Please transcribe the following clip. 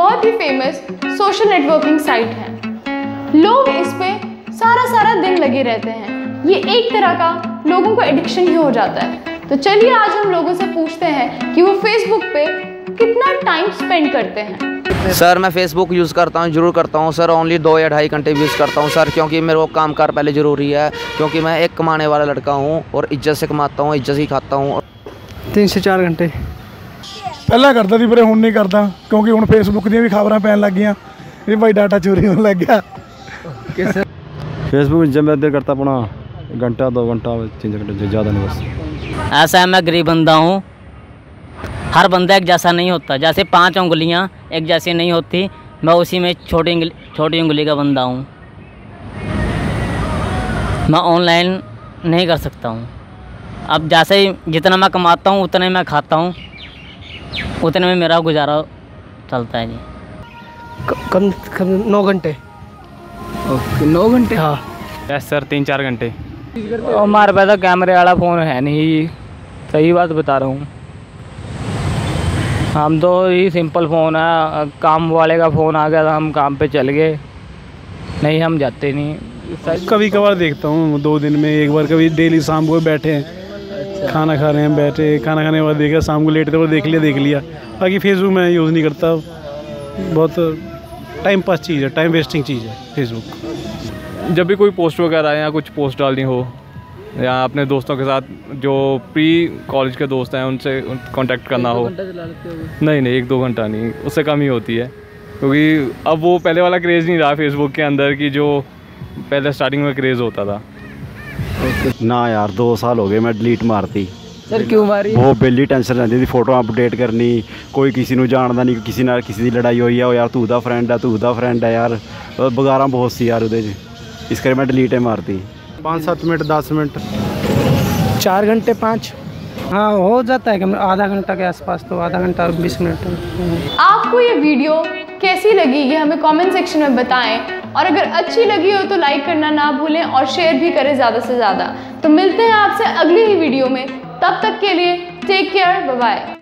बहुत ही famous social networking site है। लोग इस पर सारा सारा दिन लगे रहते हैं। ये एक तरह का लोगों को एडिक्शन ही हो जाता है। तो चलिए आज हम लोगों से पूछते हैं कि वो फेसबुक पे कितना टाइम स्पेंड करते हैं। सर मैं फेसबुक यूज़ करता हूँ ज़रूर करता हूँ। सर ओनली दो या ढाई घंटे यूज़ करता हूँ। सर क्योंकि मेरे को काम कार पहले ज़रूरी है क्योंकि मैं एक कमाने वाला लड़का हूँ और इज़्ज़त से कमाता हूँ इज़्ज़त ही खाता हूँ। तीन से चार घंटे। ਪਹਿਲਾਂ ਕਰਦਾ ਸੀ ਵੀਰੇ ਹੁਣ ਨਹੀਂ ਕਰਦਾ ਕਿਉਂਕਿ ਹੁਣ ਫੇਸਬੁੱਕ ਦੀਆਂ ਵੀ ਖਬਰਾਂ ਪੈਣ ਲੱਗ ਗਈਆਂ ਵੀ ਭਾਈ ਡਾਟਾ ਚੋਰੀ ਹੋਣ ਲੱਗ ਗਿਆ फेसबुक जब मैं देर करता अपना घंटा दो घंटा तीन घंटे से ज़्यादा नहीं बस ऐसा है मैं गरीब बंदा हूँ हर बंदा एक जैसा नहीं होता जैसे पांच उंगलियाँ एक जैसी नहीं होती मैं उसी में छोटी उंगली छोटी उंगली का बंदा हूँ मैं ऑनलाइन नहीं कर सकता हूँ अब जैसे ही जितना मैं कमाता हूँ उतना ही मैं खाता हूँ उतने में मेरा गुजारा चलता है जी। कम कम नौ घंटे। ओके नौ घंटे? हाँ। यस सर तीन चार घंटे। हमारे पास तो कैमरे वाला फ़ोन है नहीं। सही बात बता रहा हूँ। हम तो ही सिंपल फ़ोन है। काम वाले का फ़ोन आ गया था हम काम पे चल गए। नहीं हम जाते नहीं। कभी कभार देखता हूँ दो दिन में एक बार कभी डेली शाम को बैठे हैं। खाना खा रहे हैं, बैठे, खाना खाने के बाद देखा शाम को लेटते हुए देख लिया देख लिया। बाकी फेसबुक मैं यूज़ नहीं करता। बहुत टाइम पास चीज़ है टाइम वेस्टिंग चीज़ है फेसबुक जब भी कोई पोस्ट वगैरह या कुछ पोस्ट डालनी हो, या अपने दोस्तों के साथ जो प्री कॉलेज के दोस्त हैं, उनसे कांटेक्ट करना हो। नहीं नहीं, एक दो घंटा नहीं, उससे कम ही होती है। क्योंकि अब वो पहले वाला क्रेज़ नहीं रहा फेसबुक के अंदर की जो पहले स्टार्टिंग में क्रेज़ होता था। ना यार दो साल हो गए मैं डिलीट मारती ਸਰ ਕਿਉਂ ਮਾਰੀ ਬਹੁਤ ਬੇਲੀ ਟੈਨਸ਼ਨ ਰਹਿੰਦੀ ਸੀ ਫੋਟੋਆਂ ਅਪਡੇਟ ਕਰਨੀ ਕੋਈ ਕਿਸੇ ਨੂੰ ਜਾਣਦਾ ਨਹੀਂ ਕਿਸੇ ਨਾਲ ਕਿਸੇ ਦੀ ਲੜਾਈ ਹੋਈ ਆ ਉਹ ਯਾਰ ਤੂੰ ਦਾ ਫਰੈਂਡ ਆ ਤੂੰ ਦਾ ਫਰੈਂਡ ਆ ਯਾਰ ਉਹ ਬਗਾਰਾਂ ਬਹੁਤ ਸੀ ਯਾਰ ਉਹਦੇ 'ਚ ਇਸ ਕਰਕੇ ਮੈਂ ਡਿਲੀਟ ਹੀ ਮਾਰਤੀ 5-7 ਮਿੰਟ 10 ਮਿੰਟ चार घंटे पाँच हाँ हो जाता है कम आधा घंटा के आसपास तो आधा घंटा और बीस मिनट आपको ये वीडियो कैसी लगी ये हमें कमेंट सेक्शन में बताएं और अगर अच्छी लगी हो तो लाइक करना ना भूलें और शेयर भी करें ज़्यादा से ज़्यादा। तो मिलते हैं आपसे अगली ही वीडियो में। तब तक के लिए टेक केयर बाय